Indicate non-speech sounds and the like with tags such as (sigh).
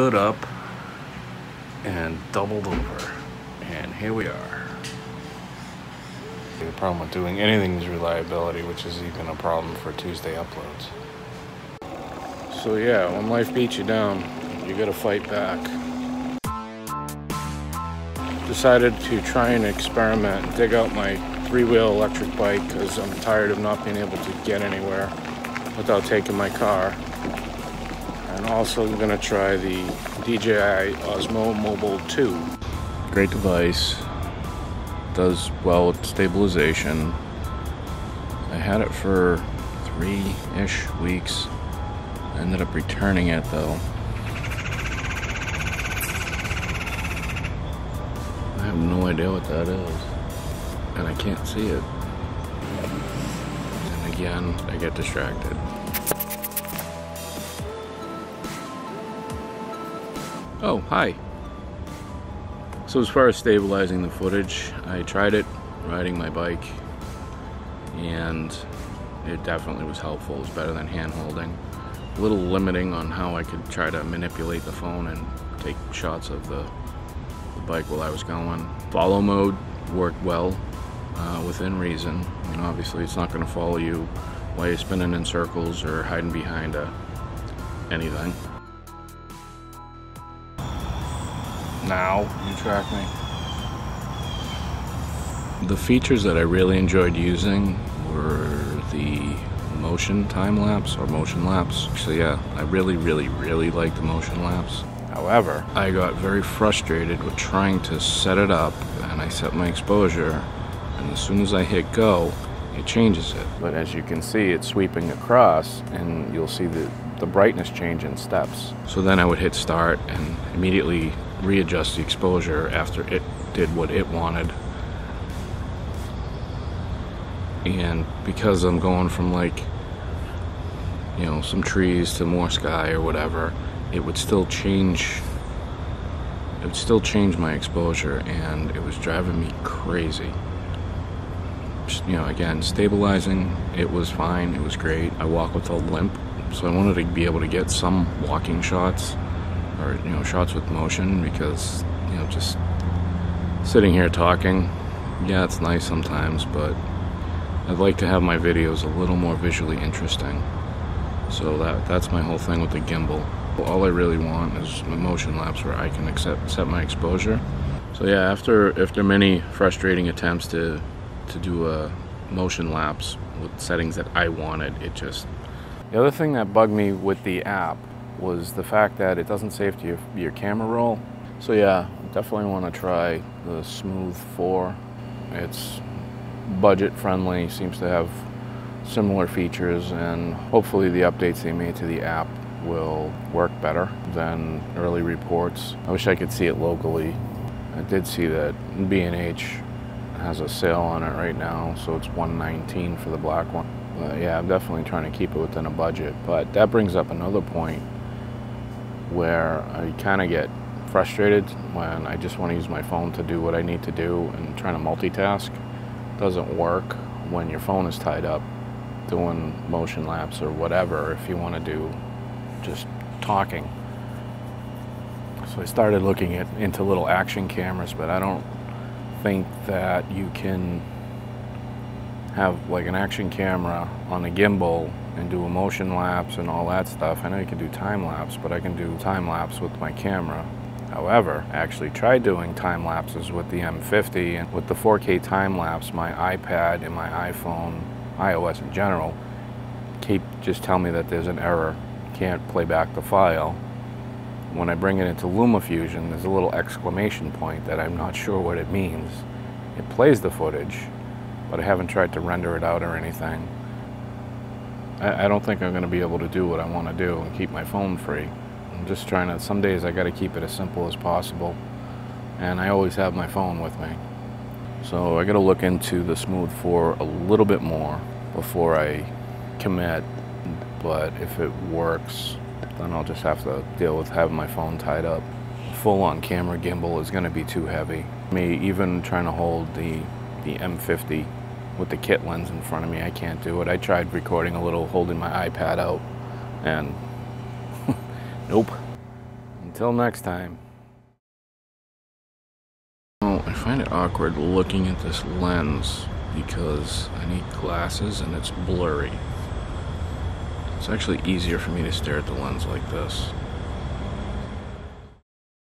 stood up and doubled over. And here we are. The problem with doing anything is reliability, which is even a problem for Tuesday uploads. So yeah, when life beats you down, you gotta fight back. Decided to try and experiment and dig out my three-wheel electric bike because I'm tired of not being able to get anywhere without taking my car. And also I'm gonna try the DJI Osmo Mobile 2. Great device, does well with stabilization. I had it for three-ish weeks. I ended up returning it though. I have no idea what that is. And I can't see it. And again, I get distracted. Oh, hi. So as far as stabilizing the footage, I tried it riding my bike and it definitely was helpful. It was better than hand holding. A little limiting on how I could try to manipulate the phone and take shots of the, the bike while I was going. Follow mode worked well uh, within reason. Obviously it's not going to follow you while you're spinning in circles or hiding behind a, anything. Now you track me. The features that I really enjoyed using were the motion time lapse or motion lapse. So yeah, I really, really, really like the motion lapse. However, I got very frustrated with trying to set it up and I set my exposure and as soon as I hit go, it changes it. But as you can see, it's sweeping across and you'll see the, the brightness change in steps. So then I would hit start and immediately readjust the exposure after it did what it wanted. And because I'm going from like, you know, some trees to more sky or whatever, it would still change. It would still change my exposure, and it was driving me crazy. You know, again, stabilizing, it was fine, it was great. I walk with a limp, so I wanted to be able to get some walking shots or you know shots with motion because you know just sitting here talking yeah it's nice sometimes but I'd like to have my videos a little more visually interesting. So that that's my whole thing with the gimbal. All I really want is motion lapse where I can accept, set my exposure. So yeah after after many frustrating attempts to to do a motion lapse with settings that I wanted it just the other thing that bugged me with the app was the fact that it doesn't save to your, your camera roll. So yeah, definitely want to try the Smooth 4. It's budget friendly, seems to have similar features, and hopefully the updates they made to the app will work better than early reports. I wish I could see it locally. I did see that B&H has a sale on it right now, so it's 119 for the black one. Uh, yeah, I'm definitely trying to keep it within a budget, but that brings up another point where I kind of get frustrated when I just want to use my phone to do what I need to do and trying to multitask. Doesn't work when your phone is tied up doing motion lapse or whatever if you want to do just talking. So I started looking at into little action cameras, but I don't think that you can have like an action camera on a gimbal and do a motion lapse and all that stuff. I know you can do time lapse, but I can do time lapse with my camera. However, I actually tried doing time lapses with the M50 and with the 4K time lapse, my iPad and my iPhone, iOS in general, keep just tell me that there's an error. Can't play back the file. When I bring it into LumaFusion, there's a little exclamation point that I'm not sure what it means. It plays the footage, but I haven't tried to render it out or anything. I, I don't think I'm going to be able to do what I want to do and keep my phone free. I'm just trying to, some days I got to keep it as simple as possible. And I always have my phone with me. So I got to look into the Smooth 4 a little bit more before I commit. But if it works, then I'll just have to deal with having my phone tied up. Full on camera gimbal is going to be too heavy. Me even trying to hold the, the M50 with the kit lens in front of me. I can't do it. I tried recording a little holding my iPad out and (laughs) nope. Until next time. Well, I find it awkward looking at this lens because I need glasses and it's blurry. It's actually easier for me to stare at the lens like this.